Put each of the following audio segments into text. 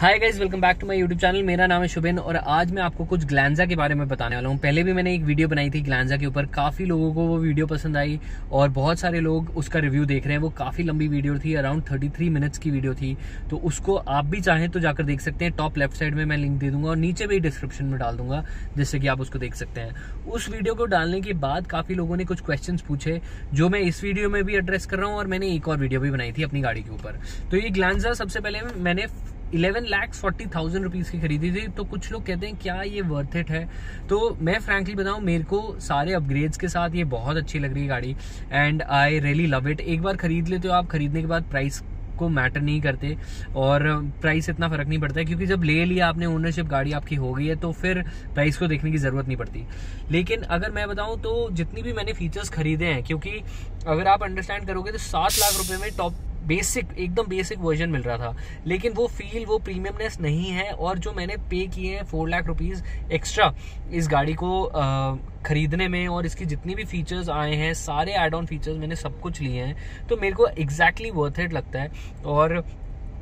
Hi guys welcome back to my YouTube channel मेरा नाम है शुभिन और आज मैं आपको कुछ ग्लैंजा के बारे में बताने वाला हूँ। पहले भी मैंने एक वीडियो बनाई थी ग्लैंजा के ऊपर। काफ़ी लोगों को वो वीडियो पसंद आई और बहुत सारे लोग उसका रिव्यू देख रहे हैं। वो काफ़ी लंबी वीडियो थी अराउंड थर्टी थ्री मिनट्स की वीडियो थी। तो उसको आप भी चाहें तो जाकर देख सकते हैं। टॉप लेफ़्ट साइड में मैं लिंक दे दूँगा और नीचे भी डिस्क्रिप्शन में डाल दूँगा, जिससे कि आप उसको देख सकते हैं। उस वीडियो को डालने के बाद काफ़ी लोगों ने कुछ क्वेश्चन पूछे, जो मैं इस वीडियो में भी एड्रेस कर रहा हूँ और मैंने एक और वीडियो भी बनाई थी अपनी गाड़ी के ऊपर। तो ये ग्लैंजा सबसे पहले मैंने eleven lakhs forty thousand rupees की खरीदी थी तो कुछ लोग कहते हैं, क्या ये वर्थ इट है? तो मैं फ्रैंकली बताऊँ, मेरे को सारे अपग्रेड्स के साथ ये बहुत अच्छी लग रही है गाड़ी and I really love it एक बार खरीद लेते हो आप, खरीदने के बाद प्राइस को मैटर नहीं करते, और प्राइस इतना फ़र्क नहीं पड़ता, क्योंकि जब ले लिया आपने ओनरशिप गाड़ी आपकी हो गई है तो फिर प्राइस को देखने की ज़रूरत नहीं पड़ती। लेकिन अगर मैं बताऊँ तो जितनी भी मैंने फीचर्स खरीदे हैं, क्योंकि अगर आप अंडरस्टैंड करोगे तो सात लाख रुपए में टॉप बेसिक एकदम बेसिक वर्जन मिल रहा था। लेकिन वो फील वो प्रीमियमनेस नहीं है और जो मैंने पे किए हैं फोर लाख रुपीज़ एक्स्ट्रा इस गाड़ी को आ, खरीदने में और इसकी जितनी भी फीचर्स आए हैं सारे एड ऑन फीचर्स मैंने सब कुछ लिए हैं तो मेरे को एग्जैक्टली वर्थ इट लगता है। और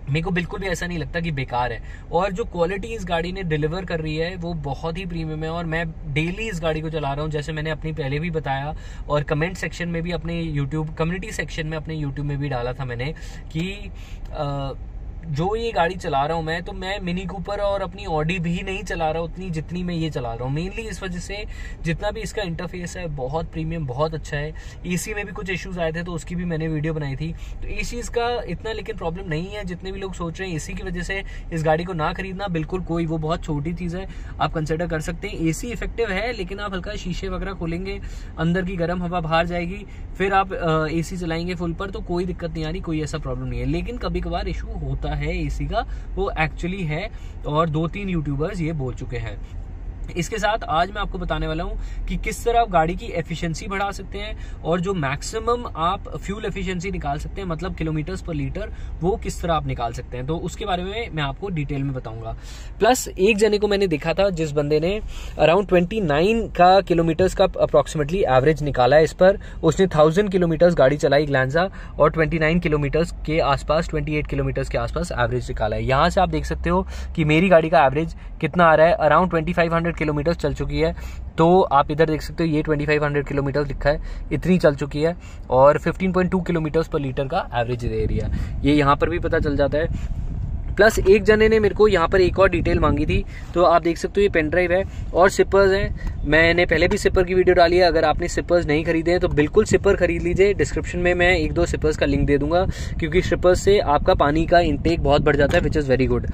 मेरे को बिल्कुल भी ऐसा नहीं लगता कि बेकार है। और जो क्वालिटी इस गाड़ी ने डिलीवर कर रही है वो बहुत ही प्रीमियम है और मैं डेली इस गाड़ी को चला रहा हूँ जैसे मैंने अपनी पहले भी बताया और कमेंट सेक्शन में भी अपने यूट्यूब कम्युनिटी सेक्शन में अपने यूट्यूब में भी डाला था मैंने कि आ, जो ये गाड़ी चला रहा हूँ मैं तो मैं मिनी कूपर और अपनी ऑडी भी नहीं चला रहा, उतनी जितनी मैं ये चला रहा हूँ। मेनली इस वजह से जितना भी इसका इंटरफेस है, बहुत प्रीमियम बहुत अच्छा है। एसी में भी कुछ इश्यूज़ आए थे तो उसकी भी मैंने वीडियो बनाई थी। तो इस चीज़ का इतना लेकिन प्रॉब्लम नहीं है, जितने भी लोग सोच रहे हैं एसी की वजह से इस गाड़ी को ना खरीदना, बिल्कुल कोई, वो बहुत छोटी चीज़ है, आप कंसिडर कर सकते हैं। एसी इफ़ेक्टिव है, लेकिन आप हल्का शीशे वगैरह खोलेंगे, अंदर की गर्म हवा बाहर जाएगी, फिर आप एसी चलाएँगे फुल पर तो कोई दिक्कत नहीं आ रही, कोई ऐसा प्रॉब्लम नहीं है। लेकिन कभी कभार इशू होता है। एसी का वो एक्चुअली है और दो तीन यूट्यूबर्स ये बोल चुके हैं। इसके साथ आज मैं आपको बताने वाला हूँ कि किस तरह आप गाड़ी की एफिशिएंसी बढ़ा सकते हैं और जो मैक्सिमम आप फ्यूल एफिशिएंसी निकाल सकते हैं मतलब किलोमीटर्स पर लीटर वो किस तरह आप निकाल सकते हैं। तो उसके बारे में मैं आपको डिटेल में बताऊँगा। प्लस एक जने को मैंने देखा था जिस बंदे ने अराउंड ट्वेंटी का किलोमीटर्स का अप्रोक्सीमेटली एवरेज निकाला है इस पर। उसने थाउज़ेंड किलोमीटर्स गाड़ी चलाई ग्लैंजा और ट्वेंटी किलोमीटर्स के आसपास ट्वेंटी किलोमीटर्स के आसपास एवरेज निकाला है। यहाँ से आप देख सकते हो कि मेरी गाड़ी का एवरेज कितना आ रहा है? अराउंड ट्वेंटी किलोमीटर चल चुकी है। तो आप इधर देख सकते हो, ये 2500 किलोमीटर लिखा है, इतनी चल चुकी है और 15.2 किलोमीटर पर लीटर का एवरेज दे रही है ये यहाँ पर भी पता चल जाता है। प्लस एक जने ने मेरे को यहाँ पर एक और डिटेल मांगी थी। तो आप देख सकते हो, ये पेन ड्राइव है और सिपर्स हैं। मैंने पहले भी सिपर की वीडियो डाली है, अगर आपने सिपर्स नहीं खरीदे हैं तो बिल्कुल सिपर खरीद लीजिए। डिस्क्रिप्शन में मैं एक दो सिपर्स का लिंक दे दूँगा, क्योंकि सिपर्स से आपका पानी का इंटेक बहुत बढ़ जाता है which is very good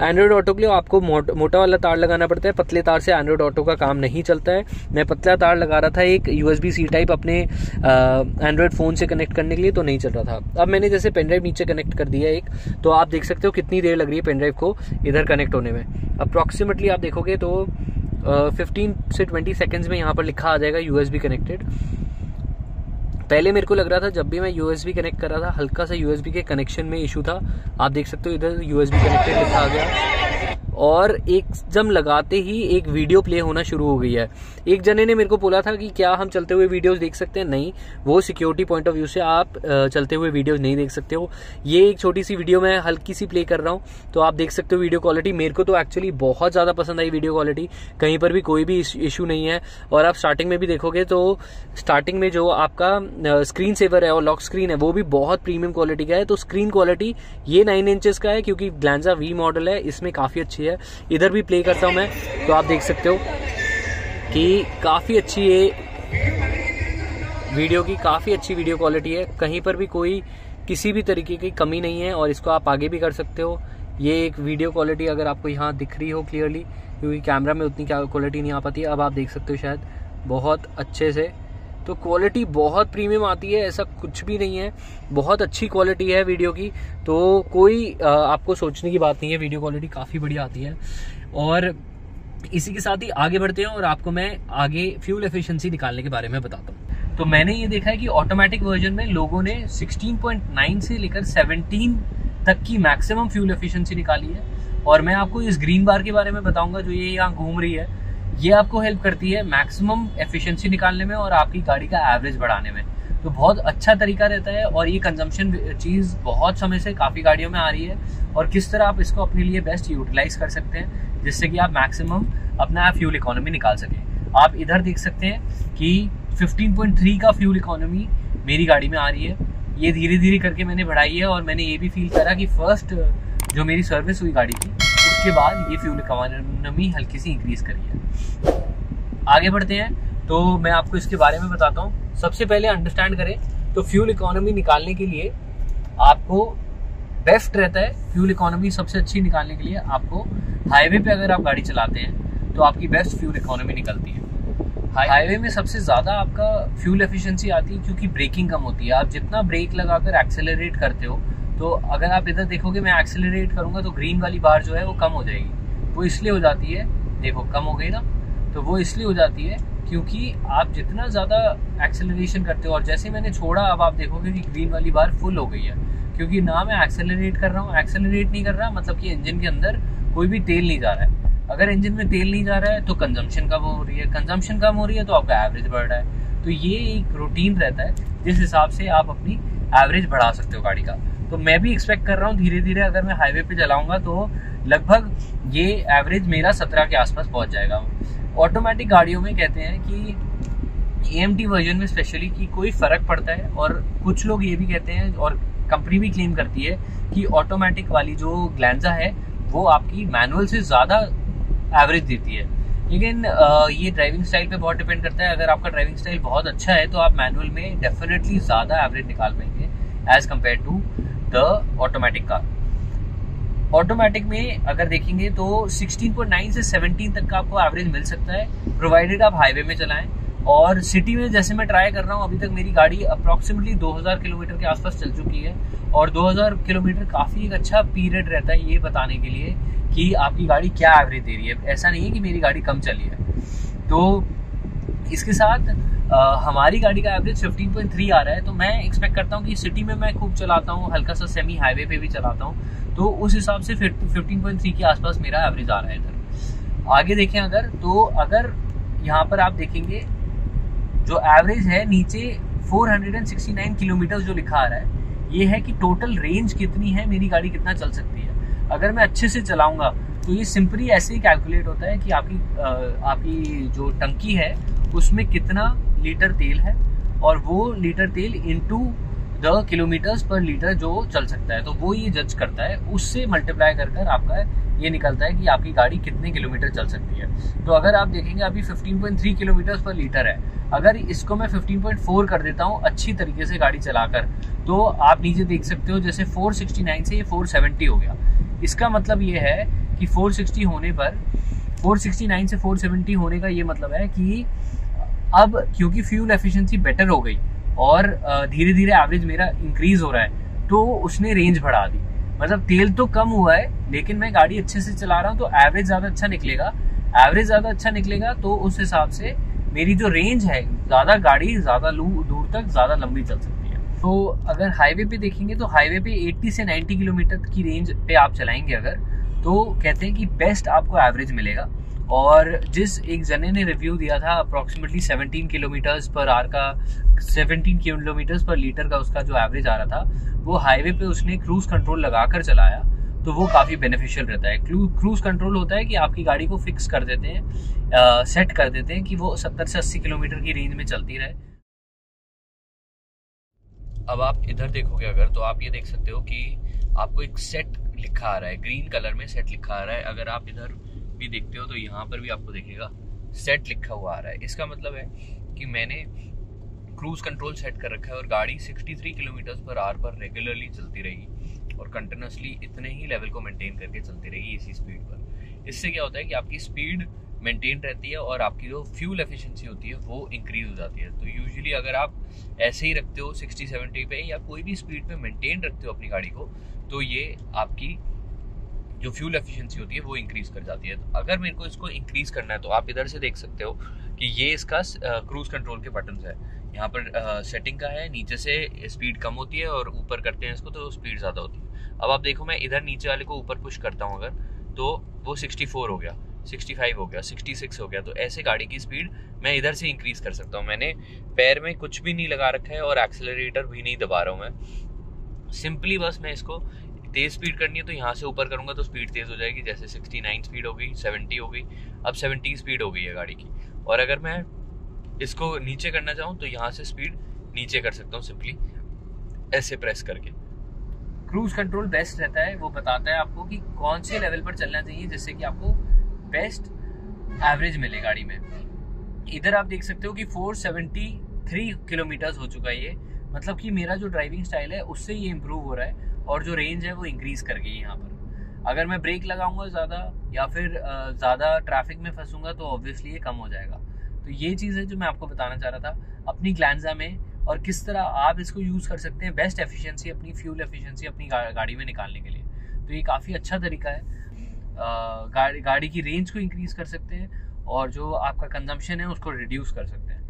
Android auto के लिए आपको मोटा वाला तार लगाना पड़ता है, पतले तार से एंड्रॉइड ऑटो का काम नहीं चलता है। मैं पतला तार लगा रहा था, एक यूएसबी सी टाइप अपने एंड्रॉयड फ़ोन से कनेक्ट करने के लिए तो नहीं चल रहा था। अब मैंने जैसे पेनड्राइव नीचे कनेक्ट कर दिया एक तो आप देख सकते हो कितनी देर लग रही है पेनड्राइव को इधर कनेक्ट होने में। अप्रॉक्सीमेटली आप देखोगे तो फिफ्टीन से ट्वेंटी सेकेंड्स में यहाँ पर लिखा आ जाएगा यूएसबी कनेक्टेड पहले मेरे को लग रहा था जब भी मैं यूएसबी कनेक्ट कर रहा था, हल्का सा यूएसबी के कनेक्शन में इशू था। आप देख सकते हो इधर यूएसबी कनेक्टेड लिखा आ गया। और एक जम लगाते ही एक वीडियो प्ले होना शुरू हो गई है। एक जने ने मेरे को बोला था कि क्या हम चलते हुए वीडियोस देख सकते हैं? नहीं। वो सिक्योरिटी पॉइंट ऑफ़ व्यू से आप चलते हुए वीडियोस नहीं देख सकते हो। ये एक छोटी सी वीडियो मैं हल्की सी प्ले कर रहा हूँ। तो आप देख सकते हो वीडियो क्वालिटी मेरे को तो एक्चुअली बहुत ज़्यादा पसंद आई वीडियो क्वालिटी कहीं पर भी कोई भी इशू नहीं है। और आप स्टार्टिंग में भी देखोगे तो स्टार्टिंग में जो आपका स्क्रीन सेवर है और लॉक स्क्रीन है, वो भी बहुत प्रीमियम क्वालिटी का है। तो स्क्रीन क्वालिटी ये नाइन इंचेस का है क्योंकि ग्लैंजा वी मॉडल है। इसमें काफ़ी अच्छी है। इधर भी प्ले करता हूँ मैं तो आप देख सकते हो कि काफ़ी अच्छी ये वीडियो की, काफ़ी अच्छी वीडियो क्वालिटी है। कहीं पर भी कोई, किसी भी तरीके की कमी नहीं है और इसको आप आगे भी कर सकते हो। ये एक वीडियो क्वालिटी अगर आपको यहाँ दिख रही हो क्लियरली क्योंकि कैमरा में उतनी क्वालिटी नहीं आ पाती, अब आप देख सकते हो शायद। बहुत अच्छे से तो क्वालिटी बहुत प्रीमियम आती है, ऐसा कुछ भी नहीं है। बहुत अच्छी क्वालिटी है वीडियो की। तो कोई आपको सोचने की बात नहीं है वीडियो क्वालिटी काफ़ी बढ़िया आती है। और इसी के साथ ही आगे बढ़ते हैं और आपको मैं आगे फ्यूल एफिशिएंसी निकालने के बारे में बताता हूँ। तो मैंने ये देखा है कि ऑटोमेटिक वर्जन में लोगों ने 16.9 से लेकर 17 तक की मैक्सिमम फ्यूल एफिशिएंसी निकाली है। और मैं आपको इस ग्रीन बार के बारे में बताऊँगा, जो ये यहाँ घूम रही है। ये आपको हेल्प करती है मैक्सिमम एफिशिएंसी निकालने में और आपकी गाड़ी का एवरेज बढ़ाने में। तो बहुत अच्छा तरीका रहता है और ये कंजम्पशन चीज़ बहुत समय से काफ़ी गाड़ियों में आ रही है और किस तरह आप इसको अपने लिए बेस्ट यूटिलाइज कर सकते हैं, जिससे कि आप मैक्सिमम अपना फ्यूल इकोनॉमी निकाल सकें। आप इधर देख सकते हैं कि 15.3 का फ्यूल इकोनॉमी मेरी गाड़ी में आ रही है। ये धीरे धीरे करके मैंने बढ़ाई है और मैंने ये भी फील करा कि फ़र्स्ट जो मेरी सर्विस हुई गाड़ी की उसके बाद ये फ्यूल इकोनॉमी हल्की सी इंक्रीज करी है। आगे बढ़ते हैं तो मैं आपको इसके बारे में बताता हूँ। सबसे पहले अंडरस्टैंड करें तो फ्यूल इकोनॉमी निकालने के लिए आपको बेस्ट रहता है फ्यूल इकोनॉमी सबसे अच्छी निकालने के लिए आपको हाईवे पे अगर आप गाड़ी चलाते हैं तो आपकी बेस्ट फ्यूल इकोनॉमी निकलती है। हाईवे में सबसे ज़्यादा आपका फ्यूल एफिशिएंसी आती है क्योंकि ब्रेकिंग कम होती है। आप जितना ब्रेक लगाकर एक्सेलरेट करते हो तो अगर आप इधर देखोगे, मैं एक्सेलरेट करूँगा तो ग्रीन वाली बार जो है, वो कम हो जाएगी। वो इसलिए हो जाती है, देखो, कम हो गई ना? तो वो इसलिए हो जाती है क्योंकि आप जितना ज़्यादा एक्सेलरेशन करते हो, और जैसे मैंने छोड़ा, अब आप देखोगे कि ग्रीन वाली बार फुल हो गई है। क्योंकि ना मैं एक्सेलरेट कर रहा हूँ एक्सेलरेट नहीं कर रहा मतलब कि इंजन के अंदर कोई भी तेल नहीं जा रहा है। अगर इंजन में तेल नहीं जा रहा है तो कंजम्पशन कम हो रही है। कंजम्पशन कम हो रही है तो आपका एवरेज बढ़ रहा है। तो ये एक रूटीन रहता है, जिस हिसाब से आप अपनी एवरेज बढ़ा सकते हो गाड़ी का। तो मैं भी एक्सपेक्ट कर रहा हूँ धीरे धीरे अगर मैं हाईवे पे चलाऊँगा तो लगभग ये एवरेज मेरा सत्रह के आसपास पहुँच जाएगा। ऑटोमेटिक गाड़ियों में कहते हैं कि एम वर्जन में स्पेशली कि कोई फ़र्क पड़ता है और कुछ लोग ये भी कहते हैं और कंपनी भी क्लेम करती है कि ऑटोमेटिक वाली जो ग्लैंजा है, वो आपकी मैनुअल से ज़्यादा एवरेज देती है। लेकिन ये ड्राइविंग स्टाइल पे बहुत डिपेंड करता है। अगर आपका ड्राइविंग स्टाइल बहुत अच्छा है तो आप मैनुअल में डेफिनेटली ज़्यादा एवरेज निकाल पाएँगे as compared to the automatic car automatic में अगर देखेंगे तो 16.9 से 17 तक का आपको एवरेज मिल सकता है प्रोवाइडेड आप हाईवे में चलाएँ। और सिटी में जैसे मैं ट्राई कर रहा हूँ, अभी तक मेरी गाड़ी अप्रोक्सीमेटली 2000 किलोमीटर के आसपास चल चुकी है। और 2000 किलोमीटर काफ़ी एक अच्छा पीरियड रहता है ये बताने के लिए कि आपकी गाड़ी क्या एवरेज दे रही है। ऐसा नहीं है कि मेरी गाड़ी कम चली है। तो इसके साथ आ, हमारी गाड़ी का एवरेज 15.3 आ रहा है तो मैं एक्सपेक्ट करता हूँ कि सिटी में मैं खूब चलाता हूँ हल्का सा सेमी हाईवे पे भी चलाता हूँ तो उस हिसाब से 15.3 के आसपास मेरा एवरेज आ रहा है इधर। आगे देखें अगर तो अगर यहाँ पर आप देखेंगे जो एवरेज है नीचे 469 किलोमीटर जो लिखा आ रहा है ये है कि टोटल रेंज कितनी है मेरी गाड़ी कितना चल सकती है। अगर मैं अच्छे से चलाऊँगा तो ये सिंपली ऐसे ही कैलकुलेट होता है कि आपकी आपकी जो टंकी है उसमें कितना लीटर तेल है और वो लीटर तेल into the kilometres per litre जो चल सकता है। तो वो ये जज करता है, उससे मल्टीप्लाई कर कर आपका ये निकलता है कि आपकी गाड़ी कितने किलोमीटर चल सकती है। तो अगर आप देखेंगे, अभी 15.3 किलोमीटर पर लीटर है। अगर इसको मैं 15.4 कर देता हूँ अच्छी तरीके से गाड़ी चलाकर तो आप नीचे देख सकते हो, जैसे 469 से ये 470 हो गया। इसका मतलब ये है कि 460 होने पर 469 से 470 होने का ये मतलब है कि अब क्योंकि फ्यूल एफिशिएंसी बेटर हो गई और धीरे धीरे एवरेज मेरा इंक्रीज हो रहा है तो उसने रेंज बढ़ा दी। मतलब तेल तो कम हुआ है, लेकिन मैं गाड़ी अच्छे से चला रहा हूँ तो एवरेज ज़्यादा अच्छा निकलेगा। एवरेज ज़्यादा अच्छा निकलेगा तो उस हिसाब से मेरी जो रेंज है, ज़्यादा गाड़ी ज़्यादा दूर तक ज़्यादा लंबी चल सकती है। तो अगर हाईवे पे देखेंगे तो हाईवे पे 80 से 90 किलोमीटर की रेंज पे आप चलाएँगे अगर तो कहते हैं कि बेस्ट आपको एवरेज मिलेगा। और जिस एक जने ने रिव्यू दिया था अप्रोक्सीमेटली 17 किलोमीटर्स पर आर का 17 किलोमीटर्स पर लीटर का उसका जो एवरेज आ रहा था, वो हाईवे पे उसने क्रूज कंट्रोल लगाकर चलाया तो वो काफ़ी बेनिफिशियल रहता है। क्रूज कंट्रोल होता है कि आपकी गाड़ी को फिक्स कर देते हैं सेट कर देते हैं कि वो 70 से 80 किलोमीटर की रेंज में चलती रहे। अब आप इधर देखोगे अगर तो आप ये देख सकते हो कि आपको एक सेट लिखा आ रहा है ग्रीन कलर में सेट लिखा आ रहा है। अगर आप इधर भी देखते हो तो यहाँ पर भी आपको देखेगा। सेट लिखा हुआ आ रहा है। इसका मतलब है कि मैंने क्रूज कंट्रोल सेट कर रखा है और गाड़ी 63 किलोमीटर पर आर पर रेगुलरली चलती रहेगी और कंटिन्यूसली इतने ही लेवल को मेंटेन करके चलती रहेगी इसी स्पीड पर। इससे क्या होता है कि आपकी स्पीड मेंटेन रहती है और आपकी जो फ्यूल एफिशिएंसी होती है, वो इंक्रीज हो जाती है। तो यूजुअली अगर आप ऐसे ही रखते हो 60 70 पे या कोई भी स्पीड पे मेंटेन रखते हो अपनी गाड़ी को तो ये आपकी जो फ्यूल एफिशिएंसी होती है, वो इंक्रीज कर जाती है। तो अगर मेरे को इसको इंक्रीज करना है तो आप इधर से देख सकते हो कि ये इसका क्रूज कंट्रोल के बटन है। यहाँ पर सेटिंग का है, नीचे से स्पीड कम होती है और ऊपर करते हैं इसको तो स्पीड ज़्यादा होती है। अब आप देखो, मैं इधर नीचे वाले को ऊपर पुश करता हूँ अगर तो वो 64 हो गया 65 हो गया 66 हो गया। तो ऐसे गाड़ी की स्पीड मैं इधर से इंक्रीज कर सकता हूँ। मैंने पैर में कुछ भी नहीं लगा रखा है और एक्सेलरेटर भी नहीं दबा रहा हूँ मैं। सिंपली बस मैं इसको तेज स्पीड करनी है तो यहाँ से ऊपर करूँगा तो स्पीड तेज हो जाएगी, जैसे 69 स्पीड हो गई 70 हो गई। अब 70 स्पीड हो गई है गाड़ी की। और अगर मैं इसको नीचे करना चाहूँ तो यहाँ से स्पीड नीचे कर सकता हूँ सिंपली ऐसे प्रेस करके। क्रूज कंट्रोल बेस्ट रहता है, वो बताता है आपको कि कौन से लेवल पर चलना चाहिए जिससे कि आपको बेस्ट एवरेज मिले गाड़ी में। इधर आप देख सकते हो कि 473 किलोमीटर हो चुका है ये। मतलब कि मेरा जो ड्राइविंग स्टाइल है, उससे ये इम्प्रूव हो रहा है। और जो रेंज है वो इंक्रीज कर गई यहाँ पर। अगर मैं ब्रेक लगाऊँगा ज़्यादा या फिर ज़्यादा ट्रैफ़िक में फंसूँगा तो ऑब्वियसली ये कम हो जाएगा। तो ये चीज़ है जो मैं आपको बताना चाह रहा था, अपनी ग्लैंजा में और किस तरह आप इसको यूज़ कर सकते हैं बेस्ट एफिशिएंसी अपनी फ्यूल एफिशिएंसी अपनी गाड़ी में निकालने के लिए। तो ये काफ़ी अच्छा तरीका है। गाड़ी गाड़ी की रेंज को इंक्रीज कर सकते हैं और जो आपका कंजम्पशन है उसको रिड्यूस कर सकते हैं।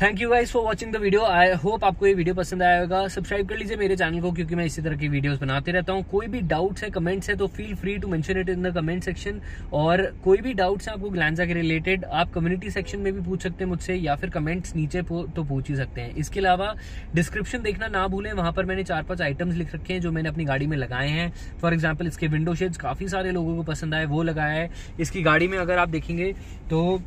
Thank you guys for watching the video I hope आपको ये वीडियो पसंद आया होगा। सब्सक्राइब कर लीजिए मेरे चैनल को क्योंकि मैं इसी तरह की वीडियोस बनाते रहता हूँ। कोई भी डाउट्स है कमेंट्स है तो feel free to mention it in the comment section और कोई भी डाउट्स है आपको ग्लैंजा के रिलेटेड आप कम्युनिटी सेक्शन में भी पूछ सकते हैं मुझसे या फिर कमेंट्स नीचे तो पूछ ही सकते हैं। इसके अलावा डिस्क्रिप्शन देखना ना भूलें। वहाँ पर मैंने चार पाँच आइटम्स लिख रखे हैं जो मैंने अपनी गाड़ी में लगाए हैं। फॉर एग्ज़ाम्पल इसके विंडो शेड्स काफ़ी सारे लोगों को पसंद आए, वो लगाया है। इसकी गाड़ी में अगर आप देखेंगे तो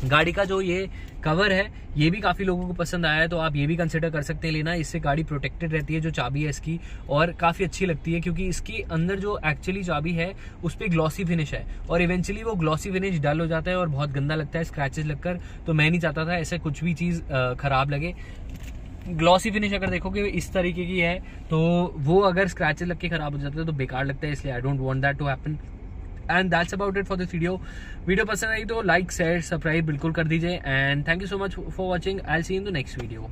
गाड़ी का जो ये कवर है, ये भी काफ़ी लोगों को पसंद आया है तो आप ये भी कंसिडर कर सकते हैं लेना। इससे गाड़ी प्रोटेक्टेड रहती है, जो चाबी है इसकी, और काफ़ी अच्छी लगती है, क्योंकि इसके अंदर जो एक्चुअली चाबी है, उस पर ग्लॉसी फिनिश है, और इवेंचुअली वो ग्लॉसी फिनिश डल हो जाता है और बहुत गंदा लगता है स्क्रैचेज लगकर। तो मैं नहीं चाहता था ऐसे कुछ भी चीज़ खराब लगे। ग्लॉसी फिनिश अगर देखोगे, इस तरीके की है तो वो अगर स्क्रैचेज लग के खराब हो जाता है तो बेकार लगता है, इसलिए I don't want that to happen and that's about it for this video video पसंद आई तो लाइक शेयर सब्सक्राइब बिल्कुल कर दीजिए and thank you so much for watching I see in the next video